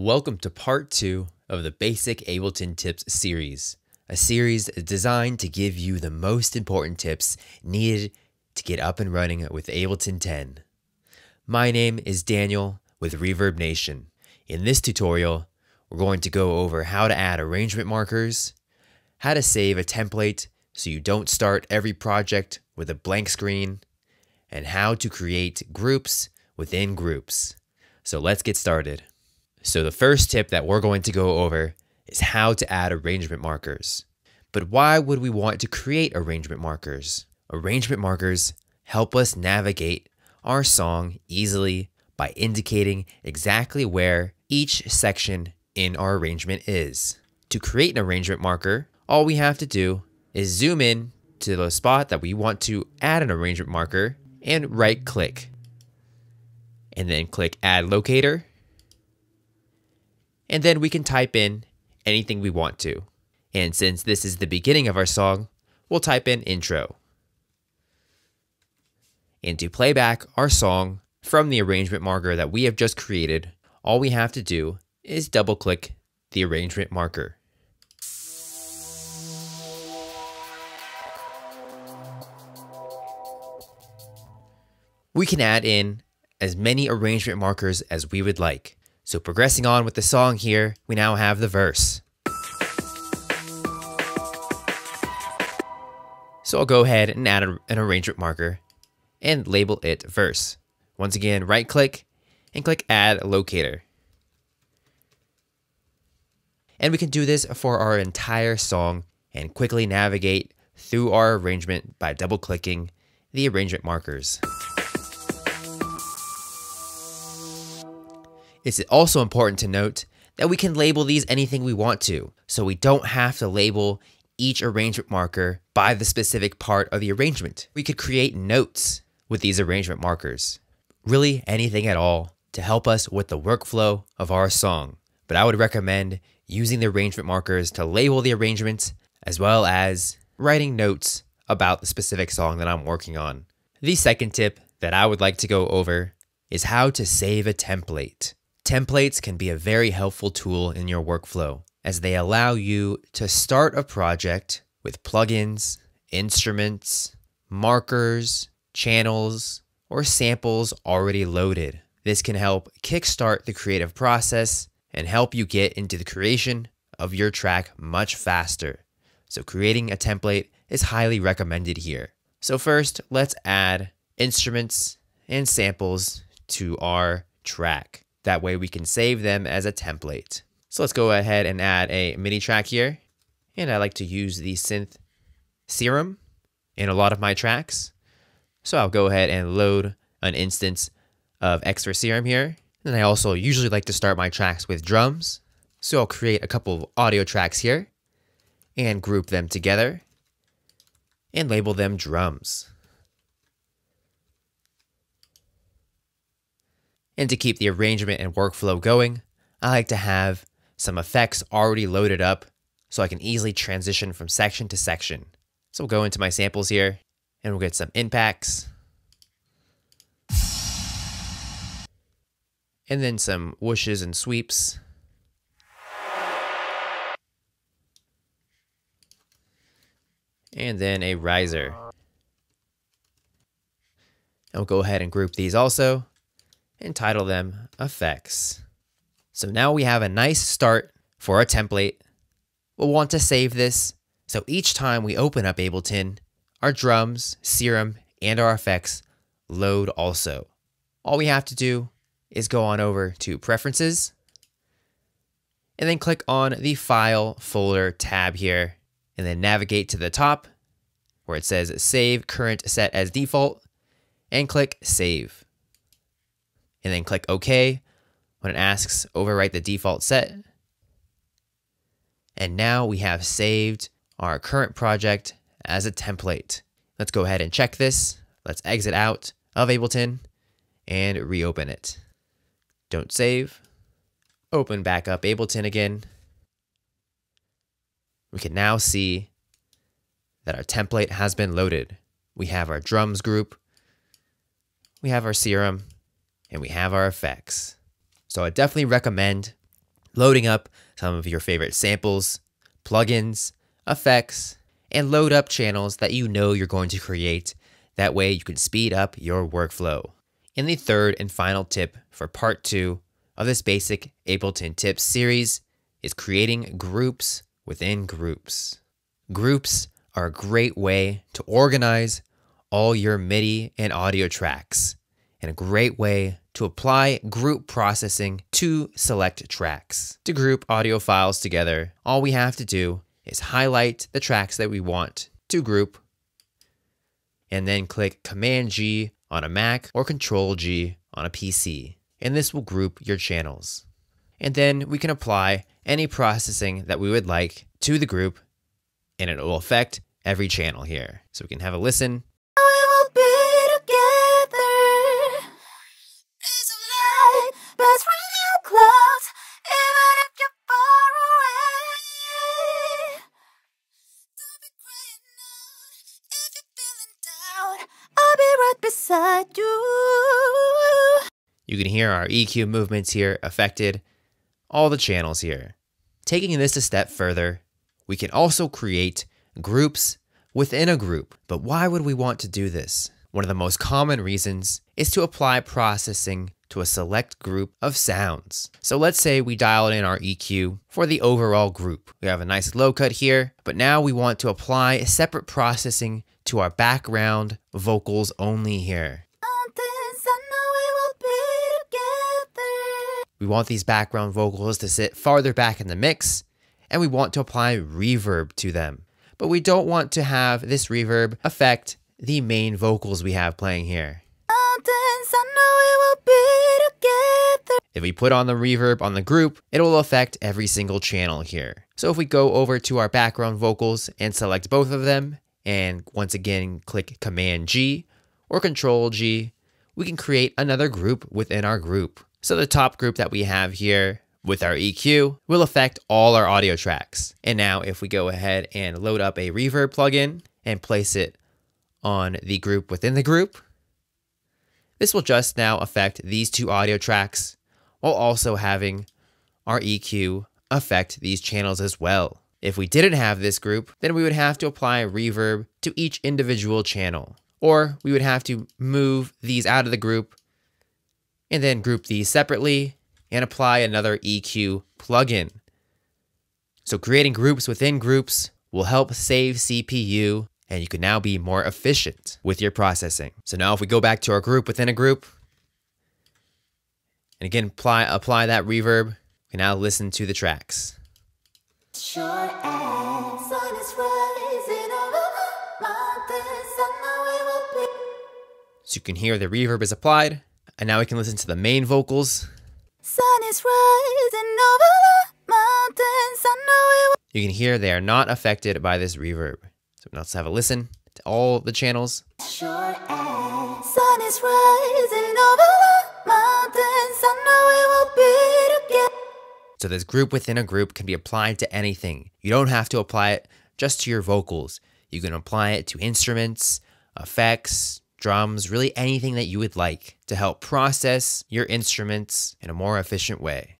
Welcome to part two of the Basic Ableton Tips series, a series designed to give you the most important tips needed to get up and running with Ableton 10. My name is Daniel with ReverbNation. In this tutorial, we're going to go over how to add arrangement markers, how to save a template so you don't start every project with a blank screen, and how to create groups within groups. So let's get started. So the first tip that we're going to go over is how to add arrangement markers. But why would we want to create arrangement markers? Arrangement markers help us navigate our song easily by indicating exactly where each section in our arrangement is. To create an arrangement marker, all we have to do is zoom in to the spot that we want to add an arrangement marker and right click. And then click add locator and then we can type in anything we want to. And since this is the beginning of our song, we'll type in intro. And to play back our song from the arrangement marker that we have just created, all we have to do is double click the arrangement marker. We can add in as many arrangement markers as we would like. So progressing on with the song here, we now have the verse. So I'll go ahead and add an arrangement marker and label it verse. Once again, right click and click add locator. And we can do this for our entire song and quickly navigate through our arrangement by double clicking the arrangement markers. It's also important to note that we can label these anything we want to, so we don't have to label each arrangement marker by the specific part of the arrangement. We could create notes with these arrangement markers. Really anything at all to help us with the workflow of our song. But I would recommend using the arrangement markers to label the arrangements as well as writing notes about the specific song that I'm working on. The second tip that I would like to go over is how to save a template. Templates can be a very helpful tool in your workflow as they allow you to start a project with plugins, instruments, markers, channels, or samples already loaded. This can help kickstart the creative process and help you get into the creation of your track much faster. So creating a template is highly recommended here. So first, let's add instruments and samples to our track. That way we can save them as a template. So let's go ahead and add a MIDI track here. And I like to use the synth Serum in a lot of my tracks. So I'll go ahead and load an instance of Xfer Serum here. And I also usually like to start my tracks with drums. So I'll create a couple of audio tracks here and group them together and label them drums. And to keep the arrangement and workflow going, I like to have some effects already loaded up so I can easily transition from section to section. So we'll go into my samples here and we'll get some impacts. And then some whooshes and sweeps. And then a riser. We'll go ahead and group these also and title them effects. So now we have a nice start for our template. We'll want to save this. So each time we open up Ableton, our drums, serum, and our effects load also. All we have to do is go on over to preferences and then click on the file folder tab here and then navigate to the top where it says save current set as default and click save and then click OK when it asks overwrite the default set. And now we have saved our current project as a template. Let's go ahead and check this. Let's exit out of Ableton and reopen it. Don't save. Open back up Ableton again. We can now see that our template has been loaded. We have our drums group. We have our serum and we have our effects. So I definitely recommend loading up some of your favorite samples, plugins, effects, and load up channels that you know you're going to create. That way you can speed up your workflow. And the third and final tip for part two of this basic Ableton Tips series is creating groups within groups. Groups are a great way to organize all your MIDI and audio tracks and a great way to apply group processing to select tracks. To group audio files together, all we have to do is highlight the tracks that we want to group and then click Command G on a Mac or Control G on a PC. And this will group your channels. And then we can apply any processing that we would like to the group and it will affect every channel here. So we can have a listen you. Can hear our EQ movements here affected all the channels here. Taking this a step further, we can also create groups within a group. But why would we want to do this? One of the most common reasons is to apply processing to a select group of sounds. So let's say we dialed in our EQ for the overall group. We have a nice low cut here, but now we want to apply a separate processing to our background vocals only here. We want these background vocals to sit farther back in the mix, and we want to apply reverb to them. But we don't want to have this reverb affect the main vocals we have playing here. If we put on the reverb on the group, it will affect every single channel here. So if we go over to our background vocals and select both of them, and once again click Command G or Control G, we can create another group within our group. So the top group that we have here with our EQ will affect all our audio tracks. And now if we go ahead and load up a reverb plugin and place it on the group within the group, this will just now affect these two audio tracks while also having our EQ affect these channels as well. If we didn't have this group, then we would have to apply reverb to each individual channel. Or we would have to move these out of the group and then group these separately and apply another EQ plugin. So creating groups within groups will help save CPU and you can now be more efficient with your processing. So now if we go back to our group within a group, and again apply, apply that reverb, we can now listen to the tracks. So you can hear the reverb is applied, and now we can listen to the main vocals. You can hear they are not affected by this reverb. So let's have a listen to all the channels. Sun is rising over the mountains, I know it will be. So this group within a group can be applied to anything. You don't have to apply it just to your vocals. You can apply it to instruments, effects, drums, really anything that you would like to help process your instruments in a more efficient way.